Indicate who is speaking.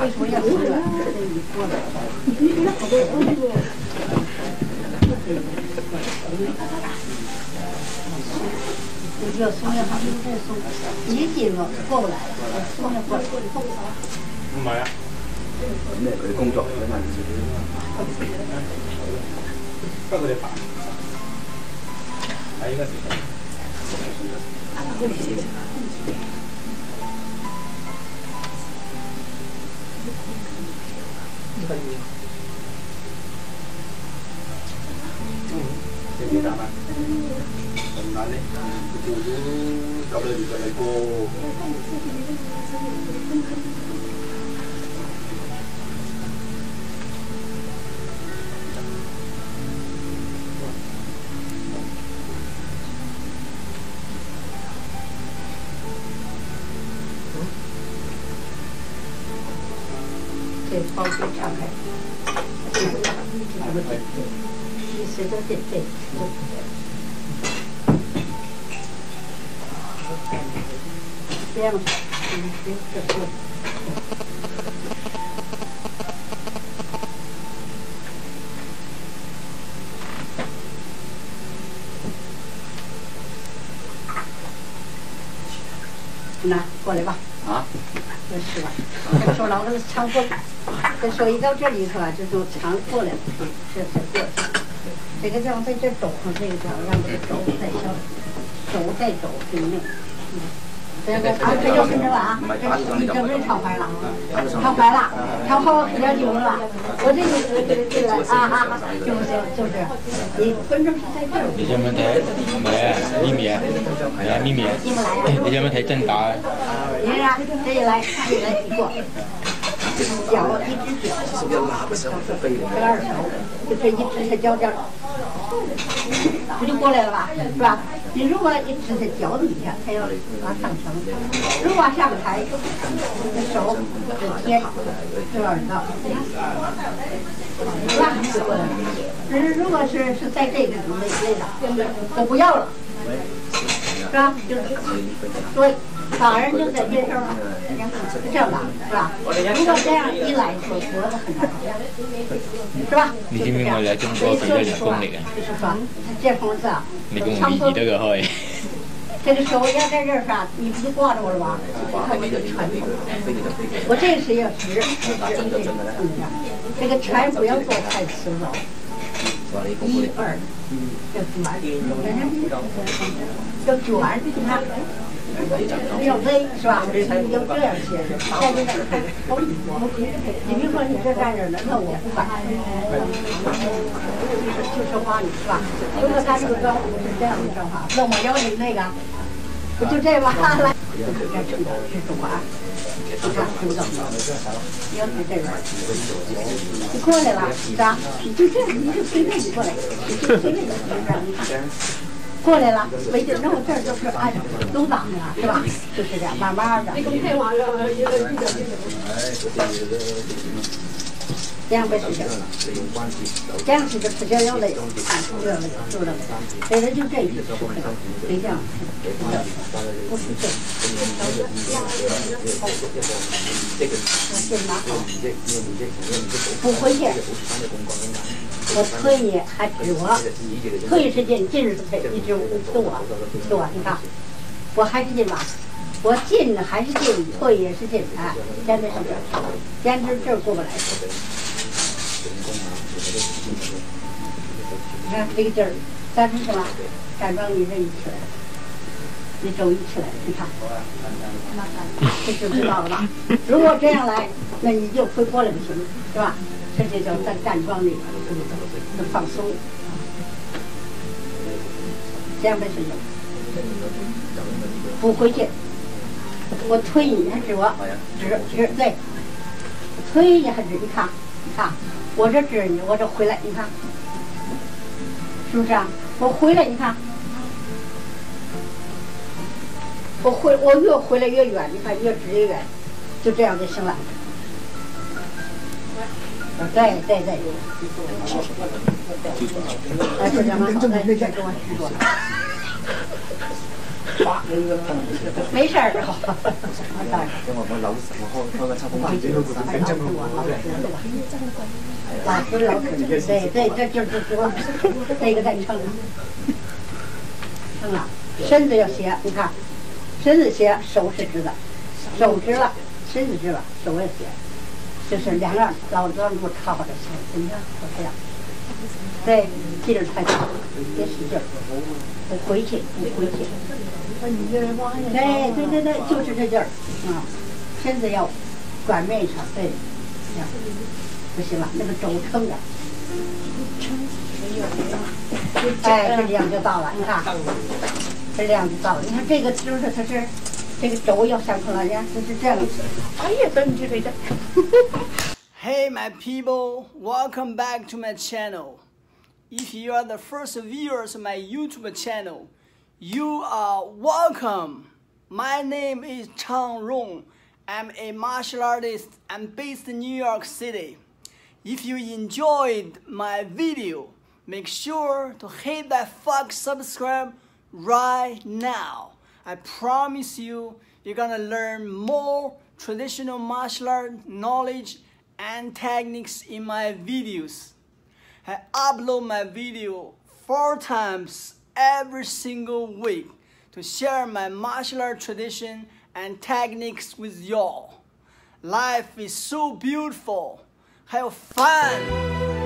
Speaker 1: 为什么要送这个？你不要送你要送要紧过不来。送了过过你送啊。
Speaker 2: 唔系啊。
Speaker 3: 咩佢工作？佢
Speaker 2: 问唔知。不过你拍。系应该。啊，嗯，这边咱们怎么嗯，二十六，九个来
Speaker 1: 过。包皮展开，你对对？对对。别拿过来吧。
Speaker 3: 啊。
Speaker 1: 再吧。说老子是强这手一到这里头啊，就就长过了，这才过。去。这个地方在这抖，这个地方让这抖再消，抖再抖，就硬。这个啊，这就分着了啊，这这不是挑坏了。挑坏了，炒好比较久了。我这意思个这个啊啊，就是就是，你分钟是在这儿。
Speaker 4: 你叫门台，门台厘米，啊厘
Speaker 1: 你们来了。
Speaker 4: 你叫门台振达。
Speaker 1: 你啊，可以来看你们你个。脚，一只脚。
Speaker 3: 这是个喇
Speaker 1: 叭的。二手，就这一只脚脚，不就过来了吧？是吧？你如果一只脚底下，它要往上升；如果下不抬，那手就贴这耳朵。是吧。是。如果是是在这个一类的，我不要了。是吧？就所以老人就在边上嘛，这样的是吧？如果这样一来说，活子很疼，是吧？
Speaker 4: 你今天我来中国是了啊？
Speaker 1: 就是说，这房子啊，
Speaker 4: 不多够
Speaker 1: 这个手要在这儿，你不就挂着我了吗？我这个是要直，这个全不要做，太松了。一二，嗯，四五六七八。就你看，要根，是吧？你这样切的，干这你别说你这干这的，那我不干。就是花，是吧？那干这个是这样的手法。那我教你那个，就这吧，来。你看这个，这啊？你你你你过来了，咋？你就这你就推那你过来，你就推那你过这你过来了，没劲儿，那么这儿就是按都挡着了，是吧？就是样，慢慢的。这样不样睡着，吃点累，来。是不是？本是就这一句，不行。不不我退，我退，还推我。推是进，进是退，一直我，推我。你看，我还是进吧。我进还是进，退也是进。哎，坚持是这，坚持这是过不来你看这个劲儿，咱是什么？站桩你这一起来，你终一起来你看，这就知道了吧？如果这样来，那你就回过就行了，是吧？这就叫站站桩里头，放松。这样不行。不回去，我推你还指，指指对，推你还指，你看，你看，我这指你，我这回来，你看。是不是啊？我回来你看，我回我越回来越远，你看越直越远，就这样就行了。对对对。没事儿哈。对，
Speaker 3: 跟我我老师，我我我我差不好老支撑，
Speaker 1: 老支撑。对对，这就是说，这个在撑。撑了，身子要斜，你看，身子斜，手是直的，手直了，身子直了，手也斜，就是两个老桩柱插着，你看，哎呀。对，劲儿太大，别使劲儿。回去，你回去。那你哎，对对对，就是这劲儿啊！身子要转面圈，对，呀，不行了，那个轴撑着。撑，哎呦！哎，这样就到了，你看，这样就到了。你看这个就是它是这个轴要向去了，你看它是这样。哎呀，等你去陪着。
Speaker 5: Hey my people, welcome back to my channel. If you are the first viewers of my YouTube channel, you are welcome. My name is Chang Rong. I'm a martial artist. I'm based in New York City. If you enjoyed my video, make sure to hit that fuck subscribe right now. I promise you, you're gonna learn more traditional martial art knowledge and techniques in my videos. I upload my video four times every single week to share my martial art tradition and techniques with y'all. Life is so beautiful. Have fun!